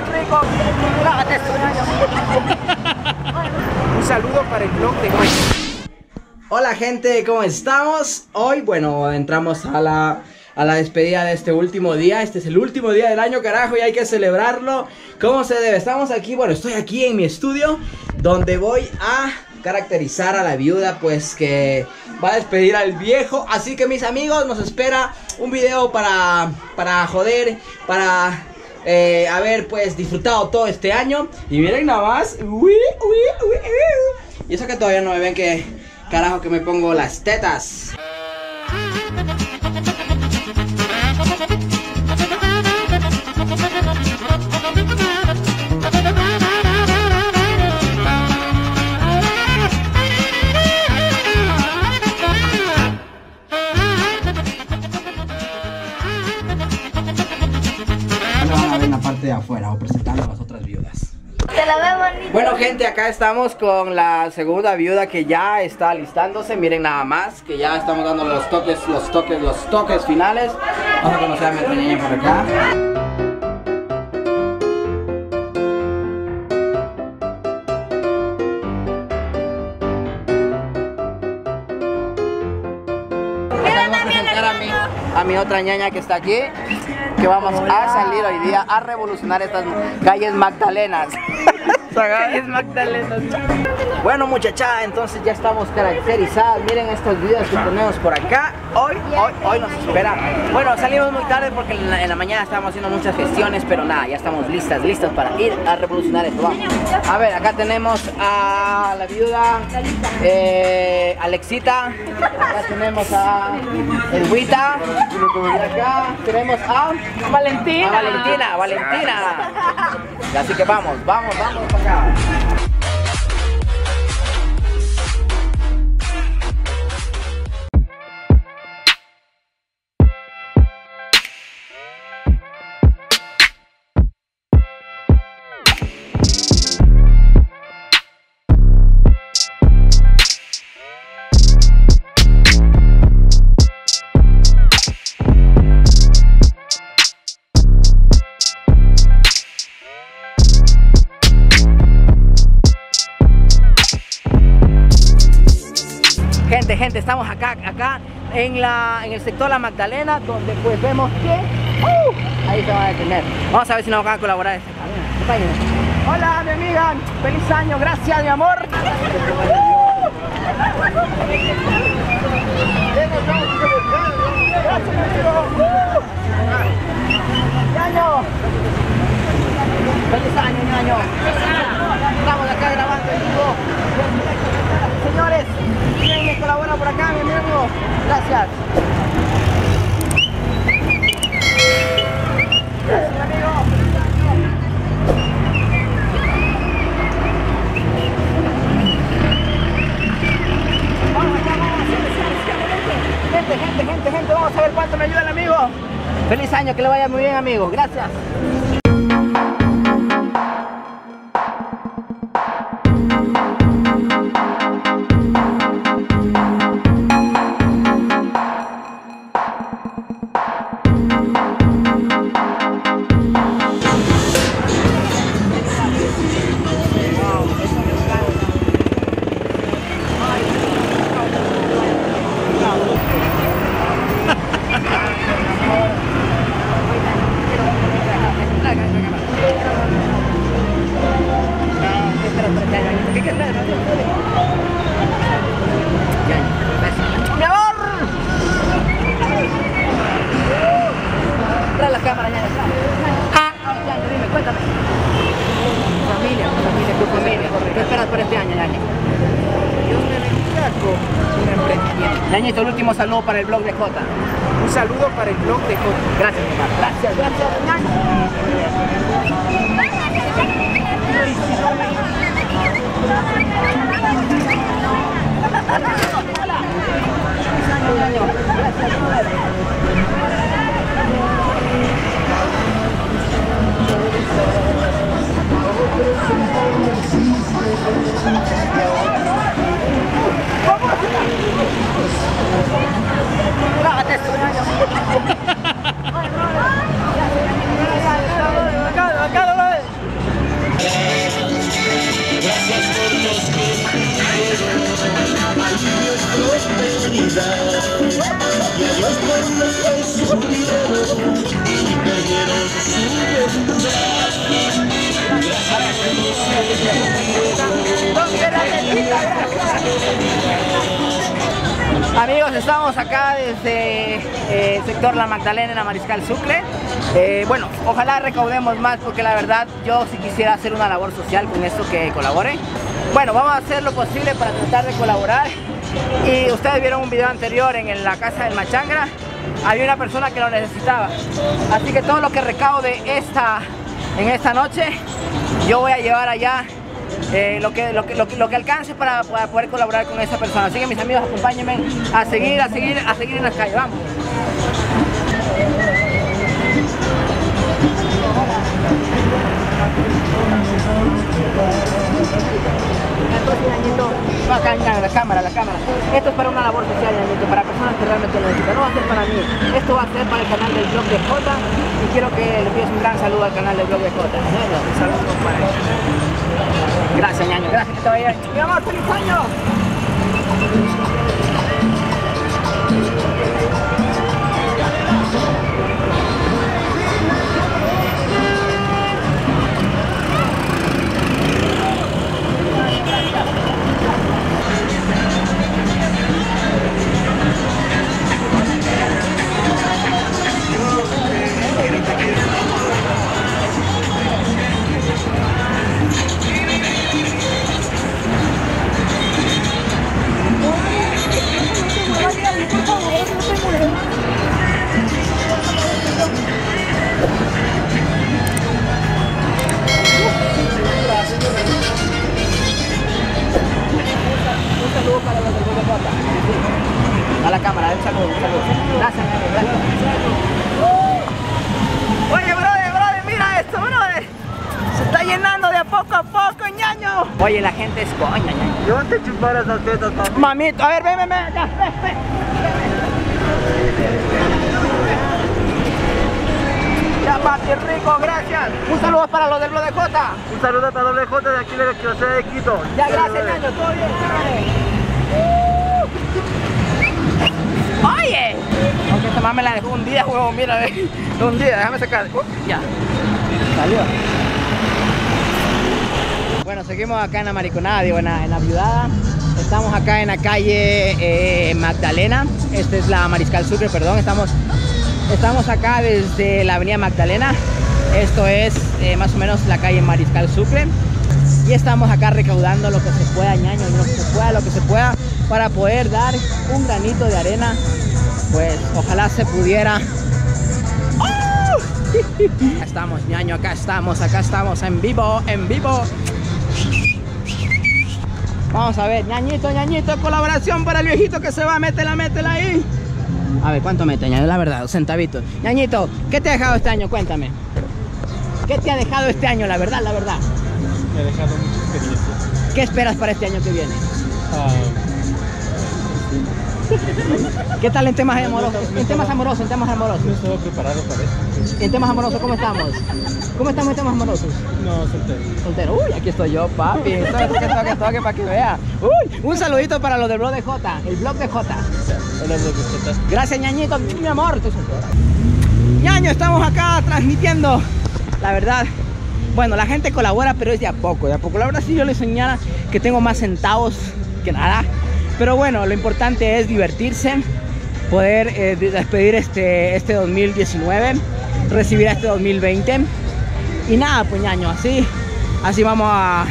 bien rico. Un saludo para el blog de hoy. Hola gente, ¿cómo estamos? Hoy, bueno, entramos a la, a la despedida de este último día. Este es el último día del año, carajo, y hay que celebrarlo. ¿Cómo se debe? Estamos aquí, bueno, estoy aquí en mi estudio, donde voy a caracterizar a la viuda, pues que va a despedir al viejo. Así que mis amigos, nos espera un video para, para joder, para eh, haber pues disfrutado todo este año. Y miren nada más. Uy, uy, uy. Y eso que todavía no me ven que carajo que me pongo las tetas. Bueno gente, acá estamos con la segunda viuda que ya está alistándose, miren nada más, que ya estamos dando los toques, los toques, los toques finales. Vamos a conocer a mi otra niña por acá. A presentar a mi, a mi otra ñaña que está aquí, que vamos a salir hoy día a revolucionar estas calles magdalenas. Es Magdalena. Bueno muchachada, entonces ya estamos caracterizadas. Miren estos videos que ponemos por acá. Hoy, hoy, hoy nos espera. Bueno, salimos muy tarde porque en la, en la mañana estábamos haciendo muchas gestiones, pero nada, ya estamos listas, listas para ir a revolucionar esto. Vamos. A ver, acá tenemos a la viuda eh, Alexita. Acá tenemos a Elwita. Y acá tenemos a Valentina. a Valentina, Valentina. Así que vamos, vamos, vamos para acá. Gente, gente, estamos acá, acá en, la, en el sector La Magdalena, donde pues vemos que... ¡uh! ahí se van a detener. Vamos a ver si nos van a colaborar. camino. Hola, mi amiga. Feliz año. Gracias, mi amor. Gracias, mi amigo. ¡Año! ¡Feliz año, ñaño! Estamos acá grabando en vivo. Señores, ¿quién me colabora por acá, mi amigo? Gracias. Gracias, mi amigo. Vamos acá, vamos, siempre, siempre, siempre, Gente, gente, gente, gente, vamos a ver cuánto me ayuda el amigo. Feliz año, que le vaya muy bien, amigo. Gracias. Yañito, el último saludo para el blog de Jota. Un saludo para el blog de J. Gracias, papá. Gracias, gracias, Yaña. Amigos, estamos acá desde el sector La Magdalena, la Mariscal Sucre. Eh, bueno, ojalá recaudemos más porque la verdad yo sí quisiera hacer una labor social con esto que colabore. Bueno, vamos a hacer lo posible para tratar de colaborar. Y ustedes vieron un video anterior en la casa del Machangra. Había una persona que lo necesitaba. Así que todo lo que recaude esta, en esta noche, yo voy a llevar allá eh, lo, que, lo, que, lo, que, alcance para, para, poder colaborar con esa persona. Así que mis amigos, acompáñenme a seguir, a seguir, a seguir en la calle. Vamos. Entonces, Ñañito, acá la cámara, la cámara. Esto es para una labor social, Ñañito, para personas que realmente lo necesitan. No va a ser para mí, esto va a ser para el canal del blog de J y quiero que le pides un gran saludo al canal del blog de J. Un saludo para. Gracias, ñaño, gracias que te vaya. Mi amor, feliz año. Gente es coña. Yo te chupara esas tetas, papi. Mamito, a ver, ven, ven, ven, ya, ven, ven. Ya, papi, rico, gracias. Un saludo para los del Blog de Jota. Un saludo para doble J de aquí de la Universidad de Quito. Ya, gracias, ñaño, todo bien, chévere. Oye, aunque esta mamá me la dejó un día, huevo, mira, ve. Un día, déjame sacar. Uh, ya. Salió. Bueno, seguimos acá en la mariconada, digo, en la, en la viudada. Estamos acá en la calle eh, Magdalena. Esta es la Mariscal Sucre, perdón. Estamos, estamos acá desde la avenida Magdalena. Esto es eh, más o menos la calle Mariscal Sucre. Y estamos acá recaudando lo que se pueda, ñaño, lo que se pueda, lo que se pueda, para poder dar un granito de arena. Pues ojalá se pudiera. ¡Oh! Acá estamos, ñaño, acá estamos, acá estamos, en vivo, en vivo. Vamos a ver, ñañito, ñañito, colaboración para el viejito que se va, métela, métela ahí. A ver, ¿cuánto mete, ñaño? La verdad, centavitos. Ñañito, ¿qué te ha dejado este año? Cuéntame. ¿Qué te ha dejado este año? La verdad, la verdad. Me ha dejado mucha experiencia. ¿Qué esperas para este año que viene? Ah, ¿Qué tal en temas amorosos? En temas amorosos, en temas amorosos. no estaba preparado para esto. En temas amorosos, ¿cómo estamos? ¿Cómo estamos en temas amorosos? No, soltero. Soltero. Uy, aquí estoy yo, papi. Toque, toque, toque, para que vea. Uy, un saludito para los del blog de J. El blog de J. Hola, Blog de J. Gracias, ñañito. Mi amor. Ñaño, estamos acá transmitiendo. La verdad, bueno, la gente colabora, pero es de a poco, de a poco. La verdad, si yo les señala que tengo más centavos que nada. Pero bueno, lo importante es divertirse, poder eh, despedir este, este 2019, recibir este 2020. Y nada, pues ñaño, así, así vamos a,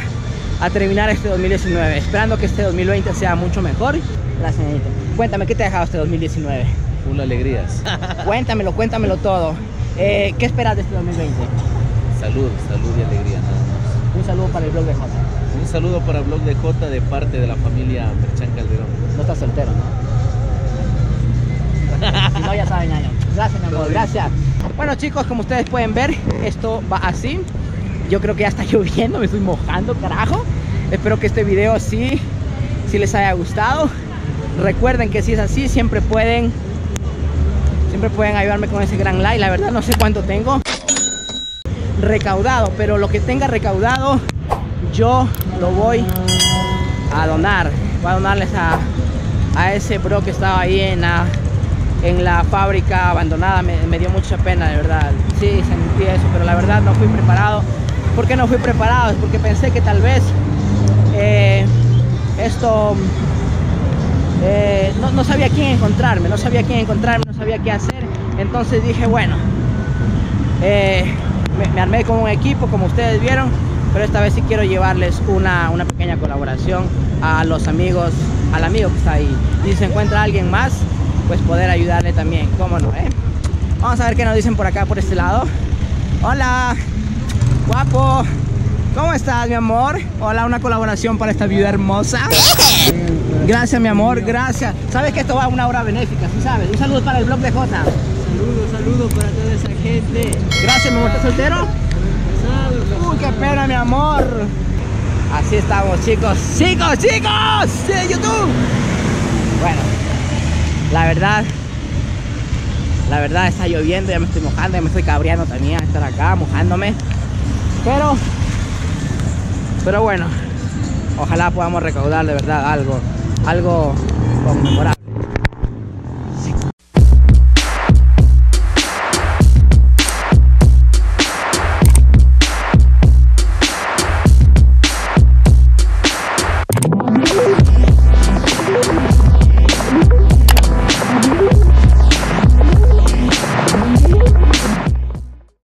a terminar este 2019, esperando que este 2020 sea mucho mejor. Gracias, ñañito. Cuéntame, ¿qué te ha dejado este 2019? Full alegrías. Cuéntamelo, cuéntamelo todo. Eh, ¿Qué esperas de este 2020? Salud, salud y alegría nada más. Un saludo para el blog de J. Un saludo para Blog de J de parte de la familia Merchan Calderón. No estás soltero, ¿no? Si no, ya saben, ñaño. Gracias, mi amor, gracias. Bueno, chicos, como ustedes pueden ver, esto va así. Yo creo que ya está lloviendo, me estoy mojando, carajo. Espero que este video sí, sí les haya gustado. Recuerden que si es así, siempre pueden, siempre pueden ayudarme con ese gran like. La verdad no sé cuánto tengo recaudado, pero lo que tenga recaudado, yo lo voy a donar. Voy a donarles a, a ese bro que estaba ahí en la, en la fábrica abandonada. Me, dio mucha pena, de verdad. Sí, sentí eso, pero la verdad no fui preparado. ¿Por qué no fui preparado? Es porque pensé que tal vez eh, esto eh, no, no sabía quién encontrarme, no sabía quién encontrarme, no sabía qué hacer. Entonces dije, bueno, eh, me armé con un equipo, como ustedes vieron, pero esta vez sí quiero llevarles una, una pequeña colaboración a los amigos, al amigo que está ahí. Y si se encuentra alguien más, pues poder ayudarle también, cómo no, ¿eh? Vamos a ver qué nos dicen por acá, por este lado. Hola, guapo. ¿Cómo estás, mi amor? Hola, una colaboración para esta viuda hermosa. Gracias, mi amor, gracias. Sabes que esto va a una hora benéfica, ¿sí sabes? Un saludo para el blog de Jota. Saludos, saludos para toda esa gente. Gracias, mi amor. ¿Estás soltero? Uy, qué pena, mi amor. Así estamos, chicos. Chicos, chicos de YouTube. Bueno, la verdad, la verdad está lloviendo, ya me estoy mojando, ya me estoy cabreando también estar acá, mojándome. Pero, pero bueno, ojalá podamos recaudar de verdad algo, algo conmemorable.